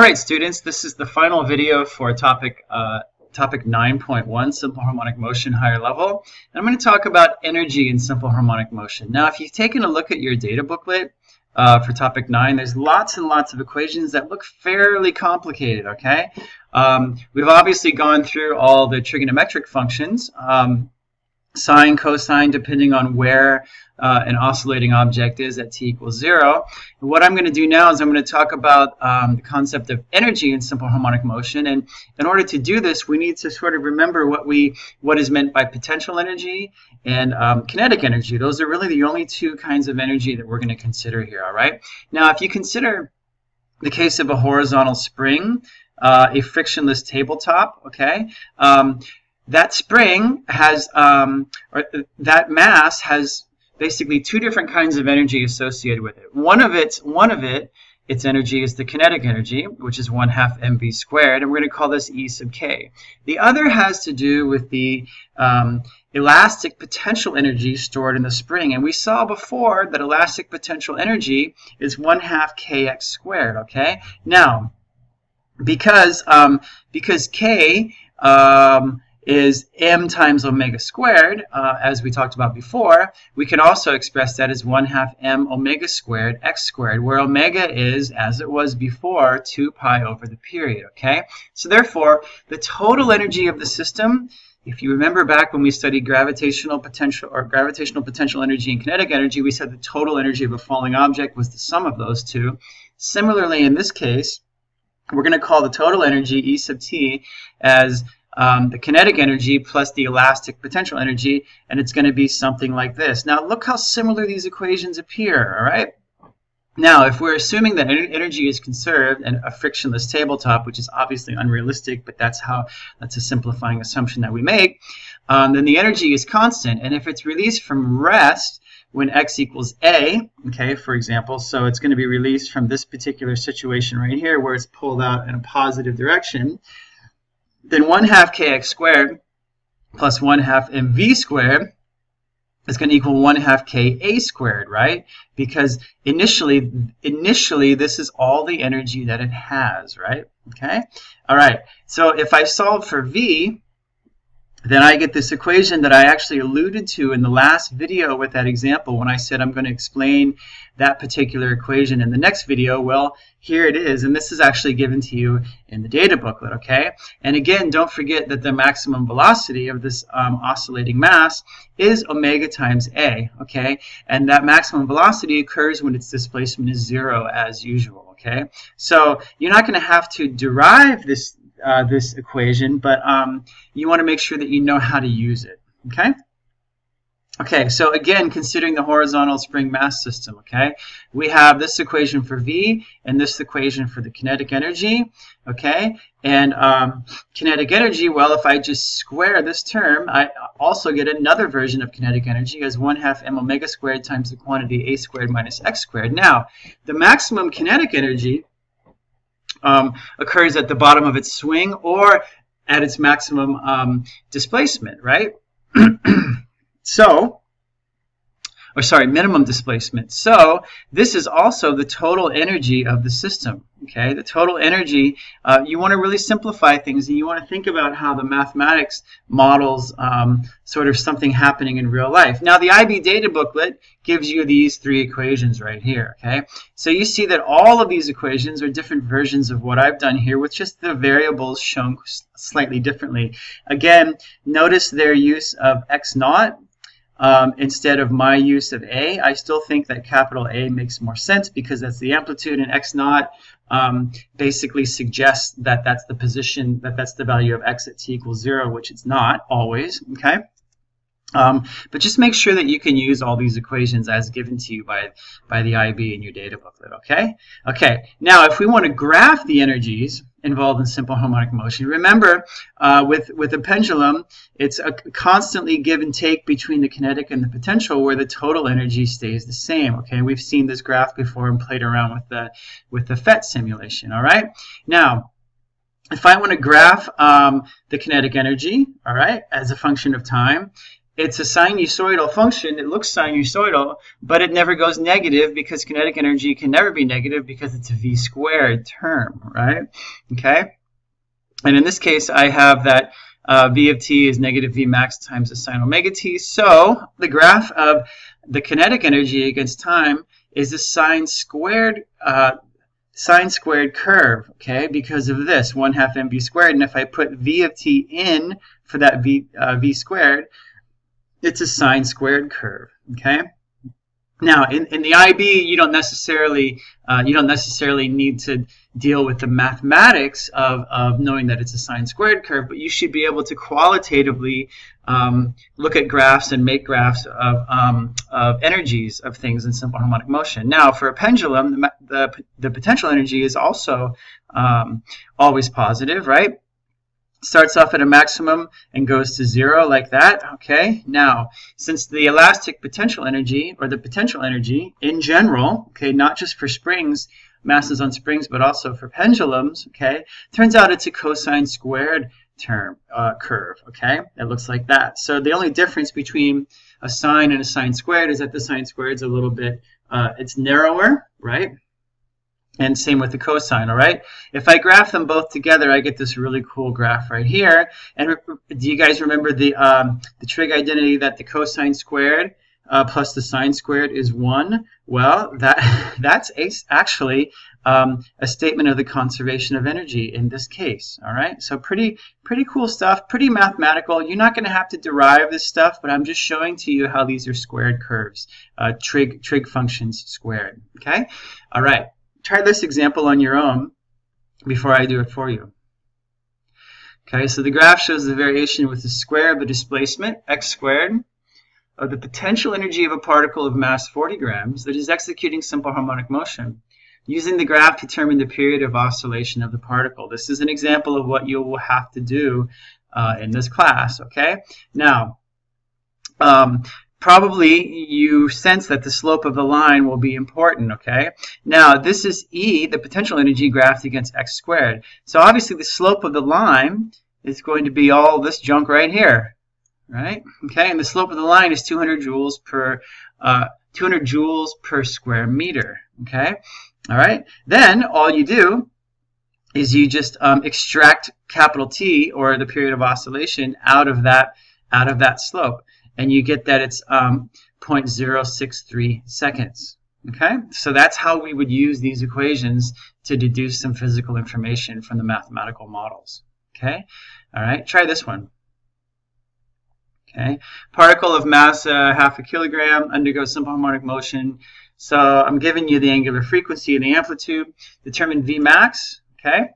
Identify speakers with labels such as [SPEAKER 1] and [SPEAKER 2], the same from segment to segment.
[SPEAKER 1] All right, students, this is the final video for topic uh, topic 9.1, simple harmonic motion, higher level. And I'm going to talk about energy in simple harmonic motion. Now, if you've taken a look at your data booklet uh, for topic 9, there's lots and lots of equations that look fairly complicated, okay? Um, we've obviously gone through all the trigonometric functions. Um, sine, cosine, depending on where uh, an oscillating object is at t equals zero. And what I'm going to do now is I'm going to talk about um, the concept of energy in simple harmonic motion. And in order to do this, we need to sort of remember what we what is meant by potential energy and um, kinetic energy. Those are really the only two kinds of energy that we're going to consider here. All right. Now, if you consider the case of a horizontal spring, uh, a frictionless tabletop, okay, um, that spring has, um, or that mass has basically two different kinds of energy associated with it. One of it, one of it, its energy is the kinetic energy, which is 1 half mv squared, and we're going to call this E sub k. The other has to do with the um, elastic potential energy stored in the spring. And we saw before that elastic potential energy is 1 half kx squared, okay? Now, because, um, because k um, is m times omega squared, uh, as we talked about before, we can also express that as 1 half m omega squared x squared, where omega is, as it was before, 2 pi over the period, okay? So therefore, the total energy of the system, if you remember back when we studied gravitational potential or gravitational potential energy and kinetic energy, we said the total energy of a falling object was the sum of those two. Similarly, in this case, we're going to call the total energy E sub t as um, the kinetic energy plus the elastic potential energy, and it's going to be something like this. Now, look how similar these equations appear, all right? Now, if we're assuming that energy is conserved and a frictionless tabletop, which is obviously unrealistic, but that's how that's a simplifying assumption that we make, um, then the energy is constant. And if it's released from rest when x equals a, okay, for example, so it's going to be released from this particular situation right here where it's pulled out in a positive direction, then 1 half kx squared plus 1 half mv squared is going to equal 1 half ka squared, right? Because initially, initially, this is all the energy that it has, right? Okay? All right. So if I solve for v, then I get this equation that I actually alluded to in the last video with that example when I said I'm going to explain that particular equation in the next video. Well, here it is, and this is actually given to you in the data booklet, okay? And again, don't forget that the maximum velocity of this um, oscillating mass is omega times a, okay? And that maximum velocity occurs when its displacement is zero as usual, okay? So you're not going to have to derive this uh, this equation, but um, you want to make sure that you know how to use it, okay? Okay, so again, considering the horizontal spring mass system, okay, we have this equation for V and this equation for the kinetic energy, okay, and um, kinetic energy, well, if I just square this term, I also get another version of kinetic energy as 1 half m omega squared times the quantity a squared minus x squared. Now, the maximum kinetic energy um, occurs at the bottom of its swing or at its maximum um, displacement, right? so, or sorry, minimum displacement. So this is also the total energy of the system. Okay, the total energy. Uh, you want to really simplify things, and you want to think about how the mathematics models um, sort of something happening in real life. Now, the IB data booklet gives you these three equations right here. Okay, so you see that all of these equations are different versions of what I've done here, with just the variables shown slightly differently. Again, notice their use of x naught um, instead of my use of A. I still think that capital A makes more sense because that's the amplitude and X naught um, basically suggests that that's the position, that that's the value of X at T equals zero, which it's not always, okay? Um, but just make sure that you can use all these equations as given to you by, by the IB in your data booklet, okay? Okay, now if we want to graph the energies involved in simple harmonic motion, remember uh, with, with a pendulum, it's a constantly give and take between the kinetic and the potential where the total energy stays the same, okay? We've seen this graph before and played around with the, with the PhET simulation, all right? Now, if I want to graph um, the kinetic energy, all right, as a function of time, it's a sinusoidal function. It looks sinusoidal, but it never goes negative because kinetic energy can never be negative because it's a v squared term, right? Okay. And in this case, I have that uh, v of t is negative v max times the sine omega t. So the graph of the kinetic energy against time is a sine squared uh, sine squared curve, okay, because of this, 1 half mv squared. And if I put v of t in for that v, uh, v squared, it's a sine squared curve, okay? Now, in, in the IB, you don't necessarily uh, you don't necessarily need to deal with the mathematics of, of knowing that it's a sine squared curve, but you should be able to qualitatively um, look at graphs and make graphs of, um, of energies of things in simple harmonic motion. Now, for a pendulum, the, the, the potential energy is also um, always positive, right? Starts off at a maximum and goes to zero like that. Okay, now since the elastic potential energy or the potential energy in general, okay, not just for springs, masses on springs, but also for pendulums, okay, turns out it's a cosine squared term uh, curve. Okay, it looks like that. So the only difference between a sine and a sine squared is that the sine squared is a little bit uh, it's narrower, right? And same with the cosine, all right? If I graph them both together, I get this really cool graph right here. And do you guys remember the, um, the trig identity that the cosine squared uh, plus the sine squared is 1? Well, that that's actually um, a statement of the conservation of energy in this case, all right? So pretty, pretty cool stuff, pretty mathematical. You're not going to have to derive this stuff, but I'm just showing to you how these are squared curves, uh, trig, trig functions squared, okay? All right try this example on your own before I do it for you. Okay, so the graph shows the variation with the square of the displacement, x squared, of the potential energy of a particle of mass 40 grams that is executing simple harmonic motion. Using the graph, determine the period of oscillation of the particle. This is an example of what you will have to do uh, in this class, okay? Now, um, probably you sense that the slope of the line will be important, okay? Now, this is E, the potential energy graphed against x squared. So obviously the slope of the line is going to be all this junk right here, right? Okay, and the slope of the line is 200 joules per uh, 200 joules per square meter, okay? All right, then all you do is you just um, extract capital T, or the period of oscillation, out of that out of that slope and you get that it's um, 0.063 seconds. Okay, so that's how we would use these equations to deduce some physical information from the mathematical models. Okay, all right, try this one. Okay, particle of mass uh, half a kilogram undergoes simple harmonic motion. So I'm giving you the angular frequency and the amplitude. Determine V max. Okay.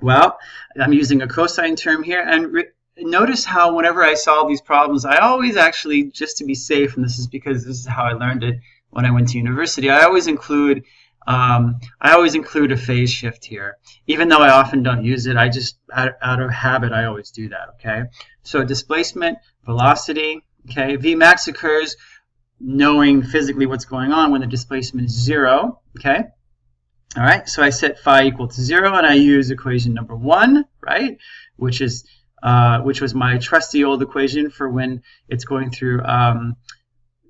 [SPEAKER 1] Well, I'm using a cosine term here, and notice how whenever I solve these problems, I always actually, just to be safe, and this is because this is how I learned it when I went to university, I always include um, I always include a phase shift here. Even though I often don't use it, I just, out, out of habit, I always do that, okay? So displacement, velocity, okay? Vmax occurs knowing physically what's going on when the displacement is zero, okay? All right, so I set phi equal to zero, and I use equation number one, right? Which is uh, which was my trusty old equation for when it's going through um,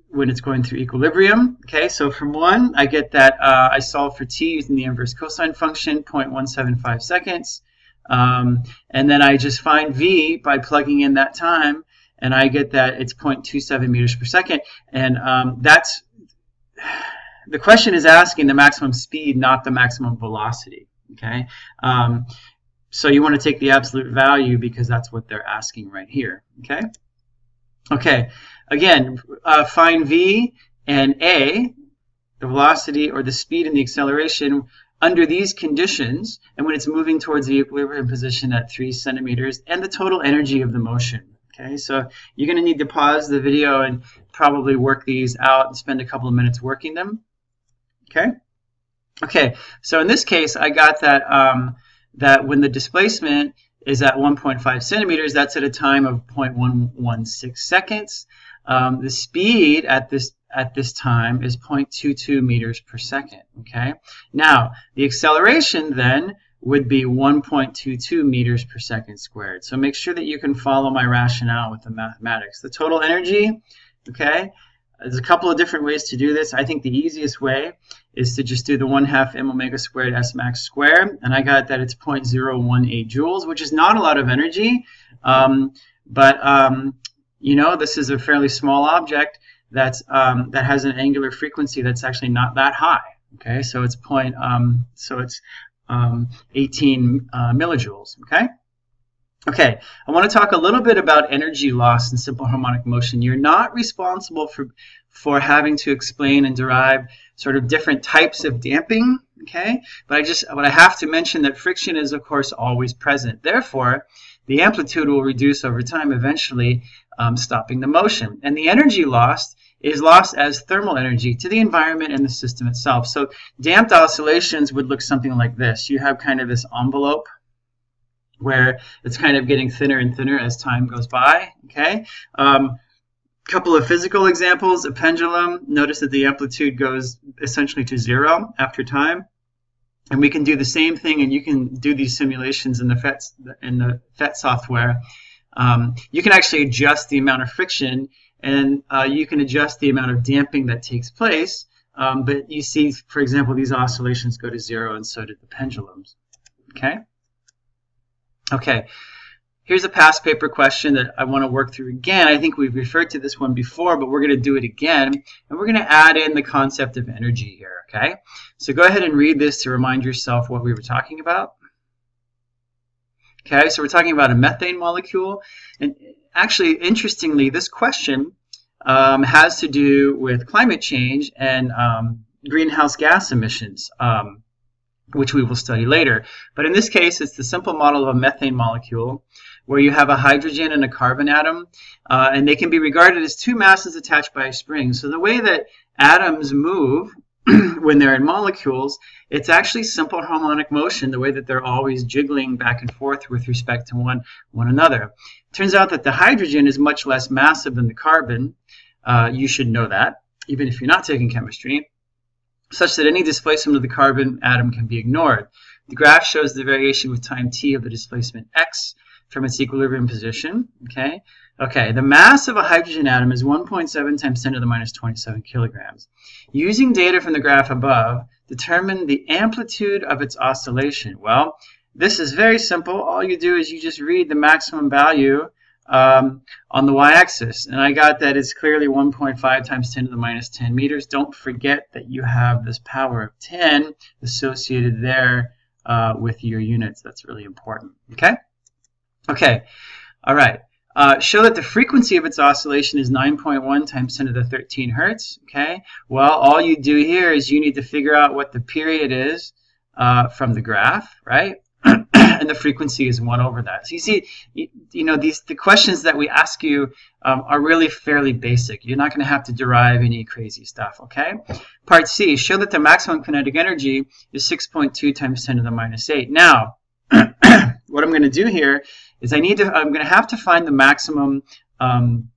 [SPEAKER 1] when it's going through equilibrium. Okay, so from one, I get that uh, I solve for t using the inverse cosine function, 0.175 seconds. Um, and then I just find v by plugging in that time, and I get that it's 0.27 meters per second. And um, that's the question is asking the maximum speed, not the maximum velocity. Okay, um, so you want to take the absolute value because that's what they're asking right here, okay? Okay, again, uh, find v and a, the velocity or the speed and the acceleration under these conditions and when it's moving towards the equilibrium position at three centimeters and the total energy of the motion. Okay, so you're going to need to pause the video and probably work these out and spend a couple of minutes working them. Okay, okay, so in this case, I got that um, that when the displacement is at 1.5 centimeters, that's at a time of 0.116 seconds. Um, the speed at this at this time is 0.22 meters per second. Okay. Now the acceleration then would be 1.22 meters per second squared. So make sure that you can follow my rationale with the mathematics. The total energy, okay, there's a couple of different ways to do this. I think the easiest way is to just do the 1 half m omega squared s max squared, and I got that it's 0.018 joules, which is not a lot of energy, um, but um, you know this is a fairly small object that's um, that has an angular frequency that's actually not that high. Okay, so it's point, um, so it's um, 18 uh, millijoules. Okay. Okay, I want to talk a little bit about energy loss in simple harmonic motion. You're not responsible for for having to explain and derive sort of different types of damping, okay? But I just but I have to mention that friction is of course always present. Therefore, the amplitude will reduce over time, eventually um, stopping the motion. And the energy lost is lost as thermal energy to the environment and the system itself. So damped oscillations would look something like this. You have kind of this envelope where it's kind of getting thinner and thinner as time goes by. Okay. Um, couple of physical examples. A pendulum. Notice that the amplitude goes essentially to zero after time. And we can do the same thing, and you can do these simulations in the PhET in the PhET software. Um, you can actually adjust the amount of friction, and uh, you can adjust the amount of damping that takes place. Um, but you see, for example, these oscillations go to zero, and so did the pendulums. Okay. Okay, here's a past paper question that I want to work through again. I think we've referred to this one before, but we're going to do it again. And we're going to add in the concept of energy here, okay? So go ahead and read this to remind yourself what we were talking about. Okay, so we're talking about a methane molecule. And actually, interestingly, this question um, has to do with climate change and um, greenhouse gas emissions. Um, which we will study later. But in this case, it's the simple model of a methane molecule where you have a hydrogen and a carbon atom, uh, and they can be regarded as two masses attached by a spring. So the way that atoms move when they're in molecules, it's actually simple harmonic motion, the way that they're always jiggling back and forth with respect to one, one another. Turns out that the hydrogen is much less massive than the carbon. Uh, you should know that, even if you're not taking chemistry such that any displacement of the carbon atom can be ignored. The graph shows the variation with time t of the displacement x from its equilibrium position. Okay, okay. The mass of a hydrogen atom is 1.7 times 10 to the minus 27 kilograms. Using data from the graph above, determine the amplitude of its oscillation. Well, this is very simple. All you do is you just read the maximum value um, on the y-axis. And I got that it's clearly 1.5 times 10 to the minus 10 meters. Don't forget that you have this power of 10 associated there uh, with your units. That's really important. Okay? Okay. All right. Uh, show that the frequency of its oscillation is 9.1 times 10 to the 13 hertz. Okay. Well, all you do here is you need to figure out what the period is uh, from the graph, right? And the frequency is one over that. So you see, you, you know, these the questions that we ask you um, are really fairly basic. You're not going to have to derive any crazy stuff, okay? Part C, show that the maximum kinetic energy is 6.2 times 10 to the minus 8. Now, what I'm going to do here is I need to, I'm going to have to find the maximum um,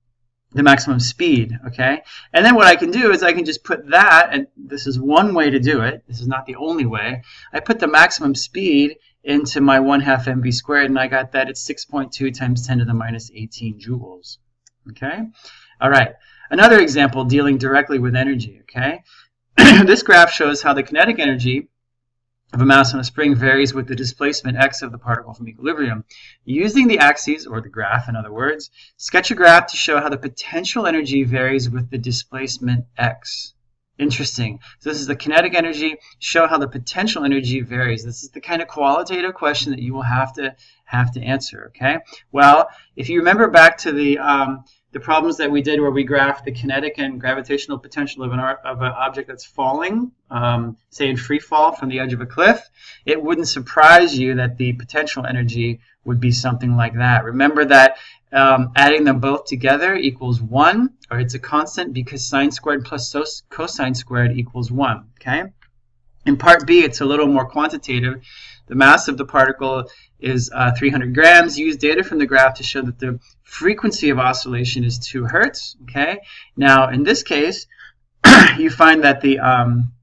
[SPEAKER 1] the maximum speed, okay? And then what I can do is I can just put that, and this is one way to do it. This is not the only way. I put the maximum speed into my 1 half mv squared, and I got that at 6.2 times 10 to the minus 18 joules. Okay? All right. Another example dealing directly with energy, okay? this graph shows how the kinetic energy of a mass on a spring varies with the displacement x of the particle from equilibrium. Using the axes, or the graph in other words, sketch a graph to show how the potential energy varies with the displacement x. Interesting. So this is the kinetic energy. Show how the potential energy varies. This is the kind of qualitative question that you will have to have to answer. Okay. Well, if you remember back to the um, the problems that we did where we graphed the kinetic and gravitational potential of an of an object that's falling, um, say in free fall from the edge of a cliff, it wouldn't surprise you that the potential energy would be something like that. Remember that um, adding them both together equals 1, or it's a constant because sine squared plus cosine squared equals 1, okay? In part B, it's a little more quantitative. The mass of the particle is uh, 300 grams. Use data from the graph to show that the frequency of oscillation is 2 hertz, okay? Now, in this case, you find that the um,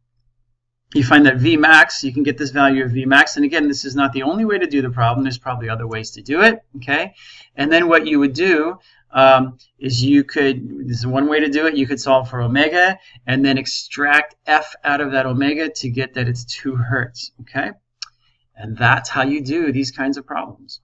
[SPEAKER 1] you find that Vmax, you can get this value of Vmax. And again, this is not the only way to do the problem. There's probably other ways to do it, okay? And then what you would do um, is you could, this is one way to do it, you could solve for omega and then extract F out of that omega to get that it's 2 hertz, okay? And that's how you do these kinds of problems.